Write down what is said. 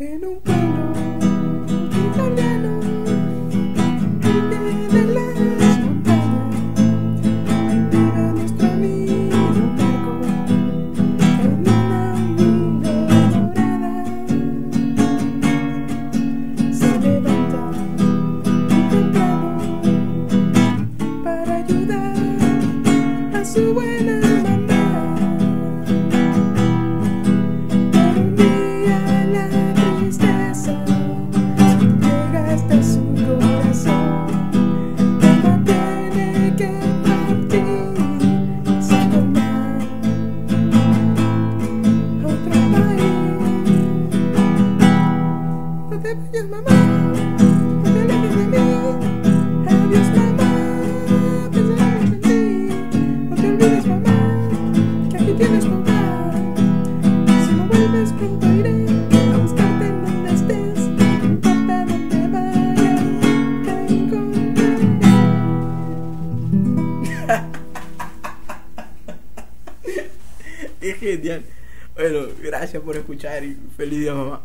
en un pueblo italiano medio de las montañas vive nuestro amigo Marco en una nube dorada se levanta temprano para ayudar a su te vayas, mamá, no te alejes de mí. Adiós, mamá, pensaremos en ti. No te olvides, mamá, que aquí tienes hogar. Si no vuelves pronto iré a buscarte en donde estés. No importa dónde vayas, te encontraré. Es genial. Bueno, gracias por escuchar y feliz día, mamá.